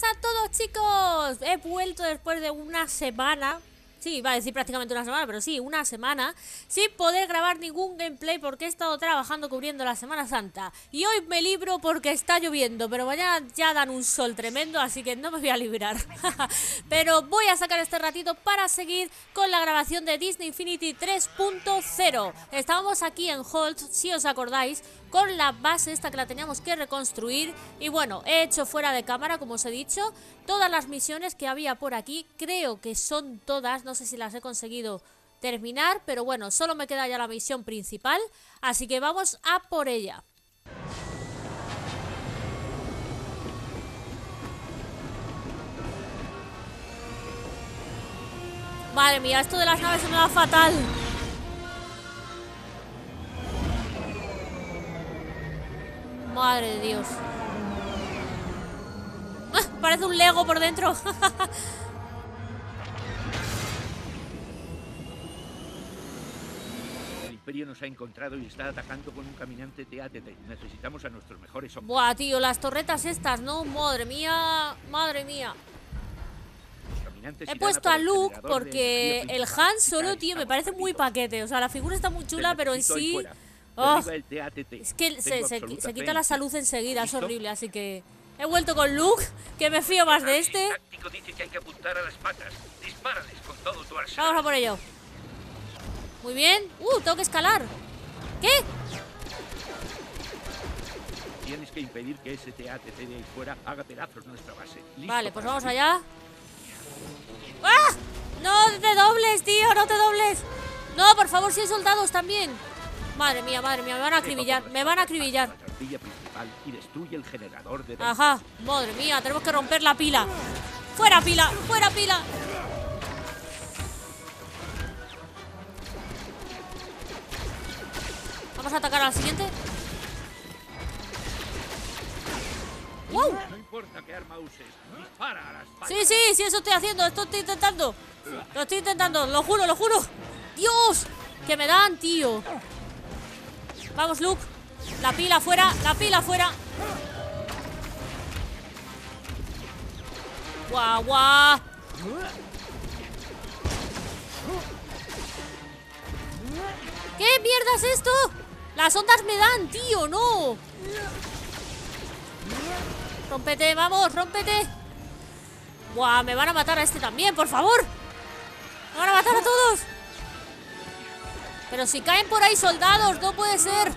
buenas a todos chicos. He vuelto después de una semana Sí, iba a decir prácticamente una semana, pero sí, una semana sin poder grabar ningún gameplay porque he estado trabajando cubriendo la Semana Santa. Y hoy me libro porque está lloviendo, pero mañana ya dan un sol tremendo, así que no me voy a librar. pero voy a sacar este ratito para seguir con la grabación de Disney Infinity 3.0. Estábamos aquí en Holt, si os acordáis, con la base esta que la teníamos que reconstruir. Y bueno, he hecho fuera de cámara, como os he dicho, todas las misiones que había por aquí. Creo que son todas, no sé si las he conseguido terminar, pero bueno, solo me queda ya la misión principal. Así que vamos a por ella. Madre mía, esto de las naves me da fatal. Madre de Dios. ¡Ah! Parece un Lego por dentro. El Imperio nos ha encontrado y está atacando con un caminante TATT. Necesitamos a nuestros mejores hombres. Buah, tío, las torretas estas, ¿no? Madre mía, madre mía. He puesto a Luke porque el. Han solo, tío, me parece muy paquete. O sea, la figura está muy chula, pero en sí... Oh, es que se, se- se quita la salud enseguida, es horrible, así que... He vuelto con Luke, que me fío más de este. El táctico dice que hay que apuntar a las patas. Dispárales con todo tu arsenal. Vamos a por ello. Muy bien. Uh, tengo que escalar. ¿Qué? Tienes que impedir que ese TATT de ahí fuera haga pedazos nuestra base. ¿Listo Vale, pues vamos allá. ¡Ah! ¡No te dobles, tío! ¡No te dobles! No, por favor, si hay soldados también. Madre mía, madre mía, me van a acribillar, me van a acribillar. La trampilla principal y destruye el generador de Ajá, madre mía, tenemos que romper la pila. ¡Fuera pila! ¡Fuera pila! Vamos a atacar a la siguiente. ¡Wow! No importa qué arma uses, dispara a. Sí, sí, sí, eso estoy haciendo, esto estoy intentando. Lo estoy intentando, lo juro, lo juro. ¡Dios! Que me dan, tío. Vamos, Luke. La pila fuera, la pila fuera. Guau, guau. ¿Qué mierda es esto? Las ondas me dan, tío, no. Rómpete, vamos, rómpete. Buah, me van a matar a este también, por favor. Me van a matar. Pero si caen por ahí soldados, no puede ser.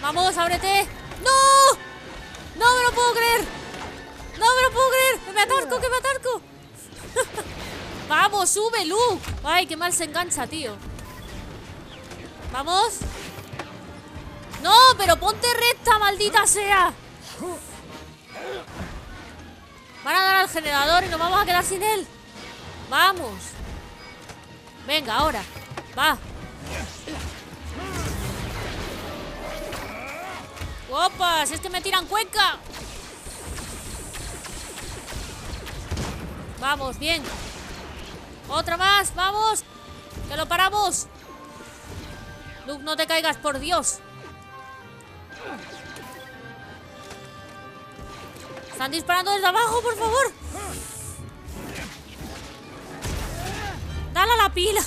Vamos, ábrete. ¡No! No me lo puedo creer. No me lo puedo creer. Me atasco, que me atasco. Vamos, sube, Luke. Ay, qué mal se engancha, tío. Vamos. No, pero ponte recta, maldita sea. Van a dar al generador y nos vamos a quedar sin él. Vamos. Venga, ahora. Va. ¡Opa! Si es que me tiran cuenca. Vamos, bien. Otra más, vamos. Que lo paramos. Luke, no te caigas, por Dios. Están disparando desde abajo, por favor. Dale a la pila.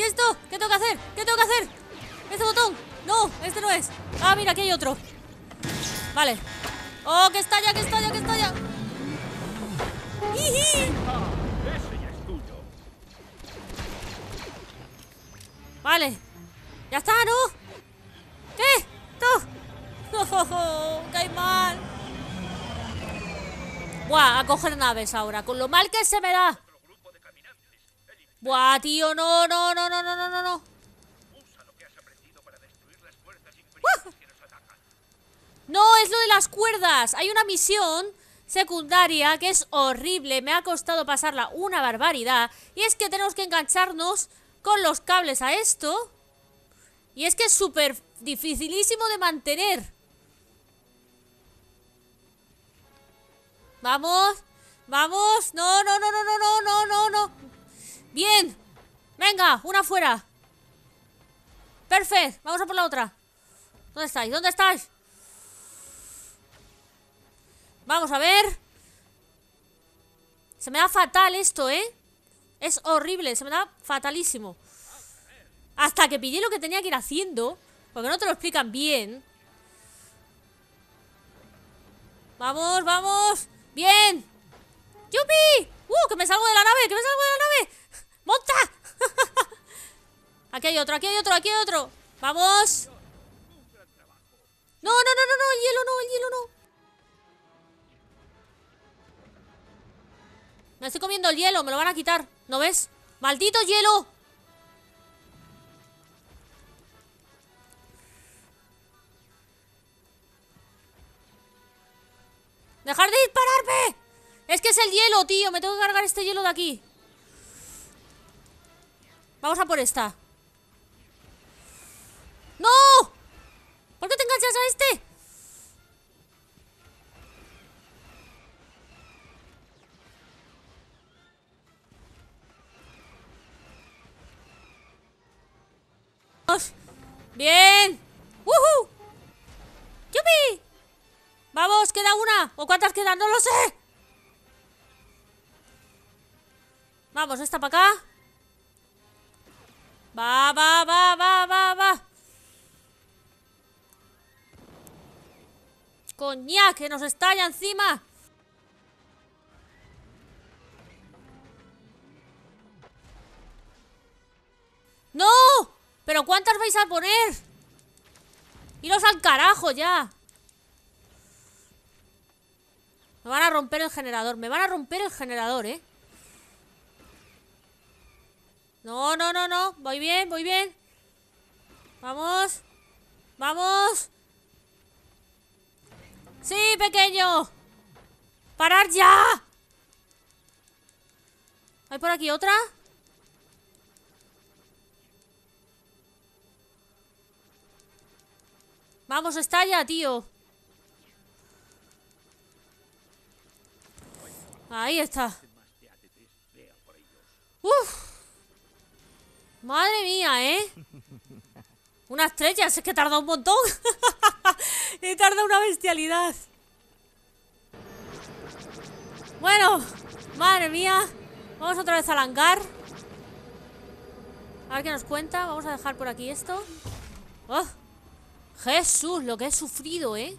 ¿Y esto? ¿Qué tengo que hacer? ¿Qué tengo que hacer? ¿Este botón? No, este no es. Ah, mira, aquí hay otro. Vale. ¡Oh, que estalla, que estalla, que estalla! ¡Iji! Ese ya es tuyo. Vale. Ya está, ¿no? ¿Qué? ¡No! ¡Oh, ¡Cae mal! Buah, a coger naves ahora. Con lo mal que se me da. Buah, tío, no, no, no, no, no, no, no, no. No, es lo de las cuerdas. Hay una misión secundaria que es horrible. Me ha costado pasarla una barbaridad. Y es que tenemos que engancharnos con los cables a esto. Y es que es súper dificilísimo de mantener. Vamos, vamos. No, no, no, no, no, no, no, no, no. Bien. Venga, una fuera. Perfecto. Vamos a por la otra. ¿Dónde estáis? ¿Dónde estáis? Vamos a ver. Se me da fatal esto, ¿eh? Es horrible, se me da fatalísimo. Hasta que pillé lo que tenía que ir haciendo. Porque no te lo explican bien. Vamos, vamos. Bien. ¡Yupi! ¡Uh! Que me salgo de la nave, que me salgo de la nave. ¡Monta! aquí hay otro, aquí hay otro, aquí hay otro. Vamos. No, no, no, no, no, el hielo no, el hielo no. Me estoy comiendo el hielo, me lo van a quitar. ¿No ves? ¡Maldito hielo! ¡Dejar de dispararme! Es que es el hielo, tío. Me tengo que cargar este hielo de aquí. Vamos a por esta. ¡No! ¿Por qué te enganchas a este? ¡Bien! ¡Woohoo! ¡Yupi! ¡Vamos! ¡Queda una! ¿O cuántas quedan? ¡No lo sé! Vamos, esta para acá Va, va, va, va, va, va ¡Coñac! ¡Que nos estalla encima! ¡No! ¿Pero cuántas vais a poner? Iros al carajo ya Me van a romper el generador Me van a romper el generador, eh No, no, no, no. Voy bien, voy bien. Vamos. Vamos. Sí, pequeño. ¡Parar ya! ¿Hay por aquí otra? Vamos, estalla, tío. Ahí está. Uf Madre mía, ¿eh? Una estrella, es que tarda un montón Y tarda una bestialidad Bueno Madre mía Vamos otra vez al hangar A ver qué nos cuenta Vamos a dejar por aquí esto ¡Oh! Jesús, lo que he sufrido, ¿eh?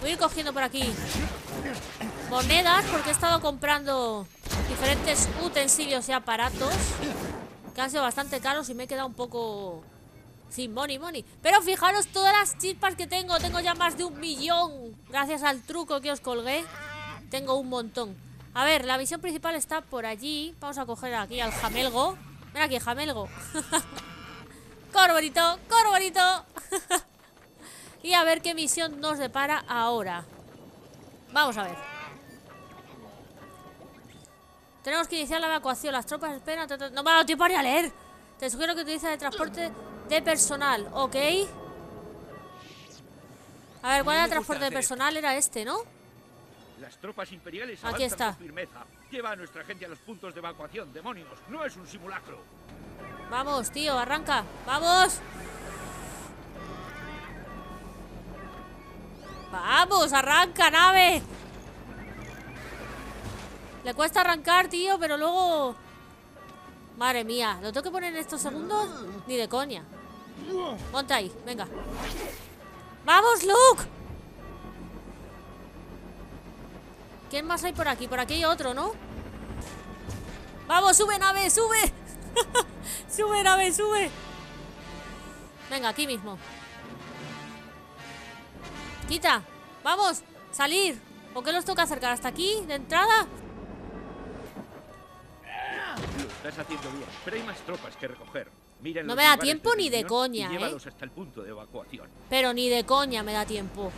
Voy a ir cogiendo por aquí Monedas, porque he estado comprando Diferentes utensilios y aparatos Que han sido bastante caros Y me he quedado un poco... Sin money, money. Pero fijaros todas las chispas que tengo. Tengo ya más de un millón Gracias al truco que os colgué. Tengo un montón. A ver, la misión principal está por allí. Vamos a coger aquí al jamelgo. Mira aquí, jamelgo. Corborito, corborito Y a ver qué misión nos depara ahora. Vamos a ver Tenemos que iniciar la evacuación Las tropas esperan No me ha dado tiempo ni a leer Te sugiero que utilices el transporte de personal Ok A ver, ¿cuál era el transporte de personal? Era este, ¿no? Las tropas imperiales Aquí está. con firmeza. Lleva a nuestra gente a los puntos de evacuación, demonios. No es un simulacro. Vamos, tío, arranca ¡Vamos! ¡Vamos! ¡Arranca, nave! Le cuesta arrancar, tío, pero luego... Madre mía, ¿lo tengo que poner en estos segundos? Ni de coña Monta ahí, venga ¡Vamos, Luke! ¿Quién más hay por aquí? Por aquí hay otro, ¿no? ¡Vamos, sube, nave, sube! ¡Sube, nave, sube! Venga, aquí mismo Quita, vamos, salir ¿O qué los toca acercar? ¿Hasta aquí? ¿De entrada? Estás haciendo bien, pero hay más tropas que recoger. Miren No me da tiempo ni de coña, y ¿eh? hasta el punto de evacuación. Pero ni de coña me da tiempo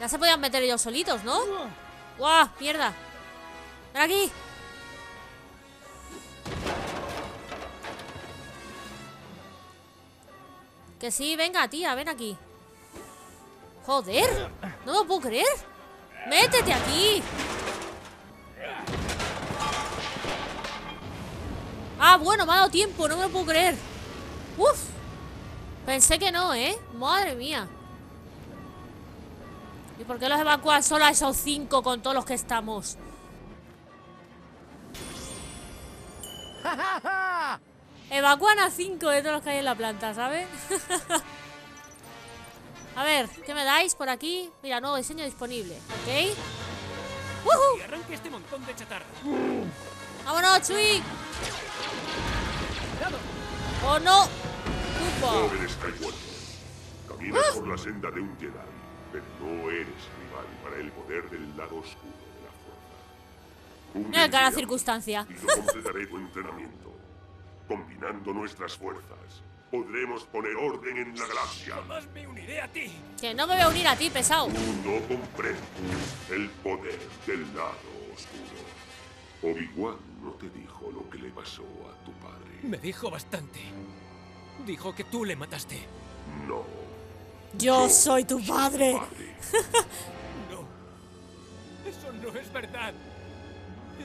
Ya se podían meter ellos solitos, ¿no? ¡Guau! ¡Mierda! ¡Ven aquí! Que sí, venga, tía, ven aquí ¡Joder! No lo puedo creer ¡Métete aquí! Ah, bueno, me ha dado tiempo, no me lo puedo creer Uf Pensé que no, ¿eh? Madre mía ¿Y por qué los evacúan solo a esos cinco con todos los que estamos? Evacúan a cinco de todos los que hay en la planta, ¿sabes? a ver, ¿qué me dais por aquí? Mira, nuevo diseño disponible, ¿ok? Y arranque este montón de chatarra. ¡Vámonos, Chui! ¡Oh, no! ¡Upa! Joven Skywalker, caminas por la senda de un Jedi, pero no eres rival para el poder del lado oscuro de la fuerza. Mira cada Únete a mí circunstancia. Y yo completaré tu entrenamiento. Combinando nuestras fuerzas, podremos poner orden en la galaxia. Jamás me uniré a ti. Que no me voy a unir a ti, pesado. Tú no comprendes el poder del lado oscuro. Obi-Wan no te dijo lo que le pasó a tu padre. Me dijo bastante. Dijo que tú le mataste. No. Yo soy tu padre. padre. No. Eso no es verdad.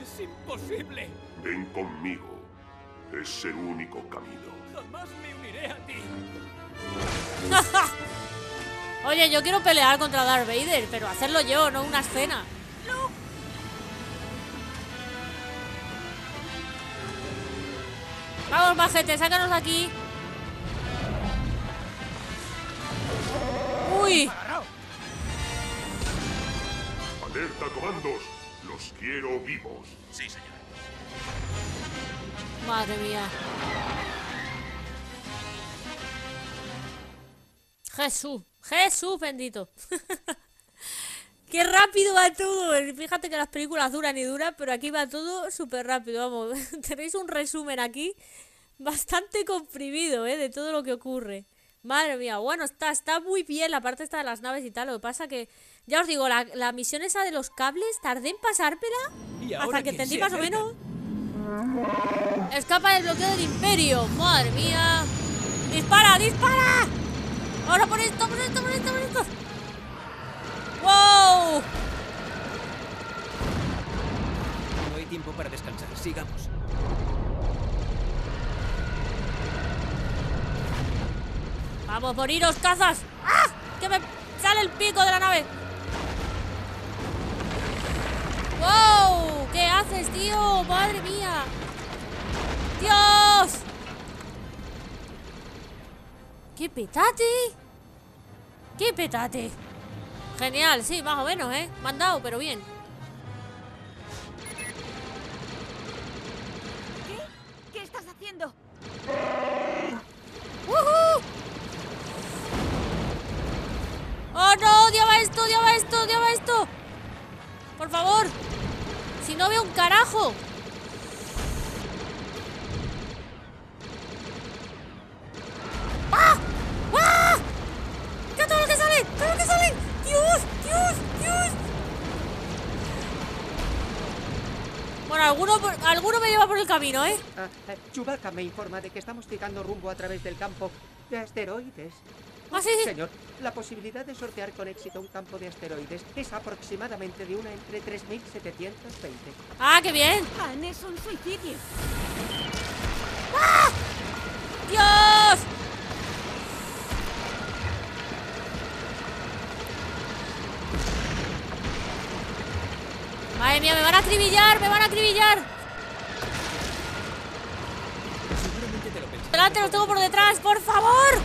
Es imposible. Ven conmigo. Es el único camino. Jamás me uniré a ti. Oye, yo quiero pelear contra Darth Vader, pero hacerlo yo, no una escena. Vamos, majete, sácanos de aquí. Uy, Alerta comandos. Los quiero vivos. Sí, señor. madre mía. Jesús, Jesús bendito. Qué rápido va todo. Fíjate que las películas duran y duran, pero aquí va todo súper rápido. Vamos, tenéis un resumen aquí bastante comprimido, ¿eh? De todo lo que ocurre. Madre mía, bueno, está, está muy bien la parte esta de las naves y tal. Lo que pasa que, ya os digo, la, la misión esa de los cables, tardé en pasármela ¿Y hasta que entendí más o menos. Escapa del bloqueo del imperio. Madre mía. ¡Dispara, dispara! Ahora por esto, por esto, por esto, por esto. ¡Wow! No hay tiempo para descansar. Sigamos. Vamos, moriros, cazas. ¡Ah! Que me sale el pico de la nave. ¡Wow! ¿Qué haces, tío? ¡Madre mía! ¡Dios! ¡Qué petate! ¡Qué petate! Genial, sí, más o menos, ¿eh? Me han dado, pero bien. ¿Qué? ¿Qué estás haciendo? ¡Woohoo! ¡Oh, no! ¡Odiaba esto! ¡Odiaba esto! ¡Odiaba esto! ¡Por favor! Si no veo un carajo. Alguno me lleva por el camino, ¿eh? Ah, eh, Chewbacca me informa de que estamos tirando rumbo a través del campo de asteroides. ¿Ah, sí? Señor, la posibilidad de sortear con éxito un campo de asteroides es aproximadamente de una entre 3.720. ¡Ah, qué bien! Han, es un suicidio. ¡Dios! Madre mía, me van a acribillar, me van a acribillar. Te lo pensé. Delante los tengo por detrás, por favor.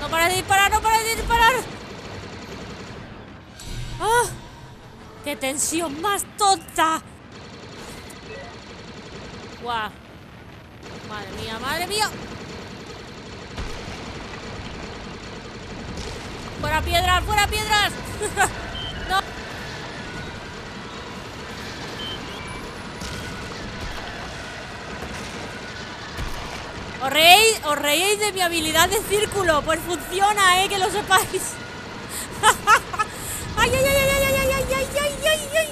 No para de disparar, no para de disparar. ¡Ah! ¡Qué tensión más tonta! ¡Guau! Madre mía, madre mía. ¡Fuera piedras, fuera piedras! ¿Os reíis, os de mi habilidad de círculo? Pues funciona, ¿eh? Que lo sepáis. ¡Ay, ay, ay, ay, ay, ay, ay, ay, ay, ay, ay!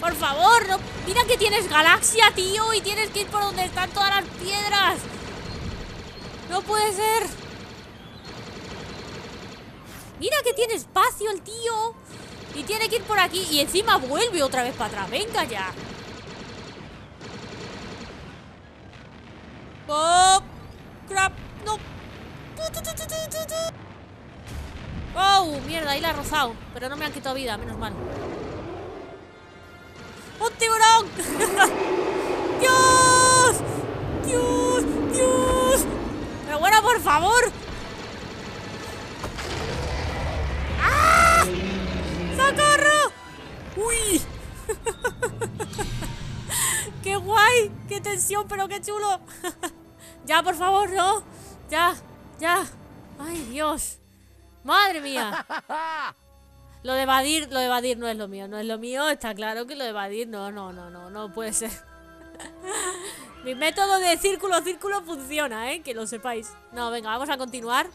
Por favor, no... mira que tienes galaxia, tío, y tienes que ir por donde están todas las piedras. No puede ser. Mira que tiene espacio el tío. Y tiene que ir por aquí. Y encima vuelve otra vez para atrás. Venga ya. ¡Oh! ¡Crap! ¡Oh! Mierda, ahí la he rozado. Pero no me han quitado vida, menos mal. ¡Un tiburón! ¡Dios! ¡Dios! ¡Dios! Pero bueno, por favor. ¡Ah! ¡Socorro! ¡Uy! ¡Qué guay! ¡Qué tensión, pero qué chulo! ya, por favor, no. Ya, ya. ¡Ay, Dios! ¡Madre mía! Lo de evadir, lo de evadir no es lo mío, no es lo mío, está claro que lo de evadir no, no, no, no, no puede ser. Mi método de círculo, círculo funciona, ¿eh? Que lo sepáis. No, venga, vamos a continuar.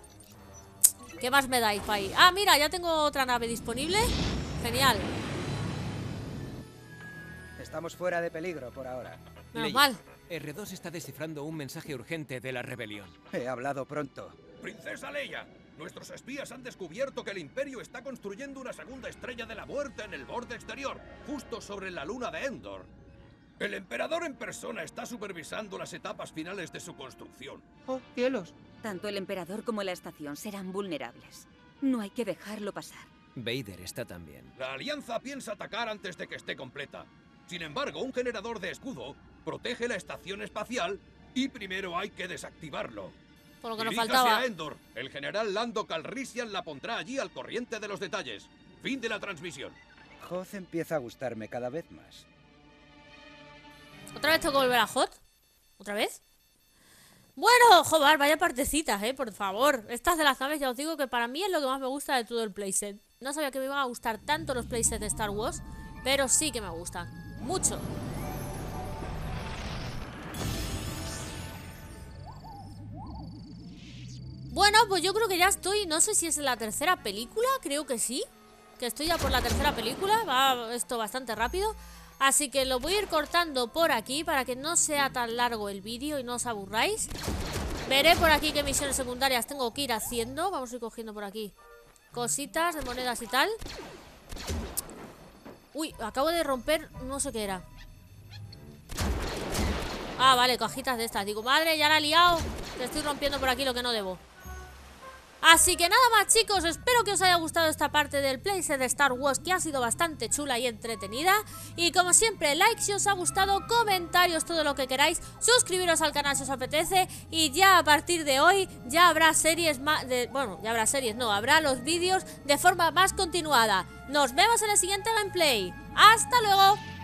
¿Qué más me dais ahí? Ah, mira, ya tengo otra nave disponible. Genial. Estamos fuera de peligro por ahora. Menos mal. R2 está descifrando un mensaje urgente de la rebelión. He hablado pronto. Princesa Leia, nuestros espías han descubierto que el Imperio está construyendo una segunda estrella de la muerte en el borde exterior, justo sobre la luna de Endor. El emperador en persona está supervisando las etapas finales de su construcción. ¡Oh, cielos! Tanto el emperador como la estación serán vulnerables. No hay que dejarlo pasar. Vader está también. La Alianza piensa atacar antes de que esté completa. Sin embargo, un generador de escudo protege la estación espacial y primero hay que desactivarlo. Por lo que nos faltaba. a Endor. El general Lando Calrissian la pondrá allí al corriente de los detalles. Fin de la transmisión. Hoth empieza a gustarme cada vez más. ¿Otra vez tengo que volver a Hot? ¿Otra vez? Bueno, joder, vaya partecitas, eh, por favor. Estas de las naves ya os digo que para mí es lo que más me gusta de todo el playset. No sabía que me iban a gustar tanto los playsets de Star Wars, pero sí que me gustan. Mucho. Bueno, pues yo creo que ya estoy, no sé si es la tercera película, creo que sí. Que estoy ya por la tercera película, va esto bastante rápido. Así que lo voy a ir cortando por aquí para que no sea tan largo el vídeo y no os aburráis. Veré por aquí qué misiones secundarias tengo que ir haciendo. Vamos a ir cogiendo por aquí cositas de monedas y tal. Uy, acabo de romper, no sé qué era. Ah, vale, cajitas de estas. Digo, madre, ya la he liado. Que estoy rompiendo por aquí lo que no debo. Así que nada más chicos, espero que os haya gustado esta parte del playset de Star Wars que ha sido bastante chula y entretenida. Y como siempre, like si os ha gustado, comentarios, todo lo que queráis Suscribiros al canal si os apetece. Y ya a partir de hoy ya habrá series más, de, bueno, ya habrá series, no, habrá los vídeos de forma más continuada. Nos vemos en el siguiente gameplay. ¡Hasta luego!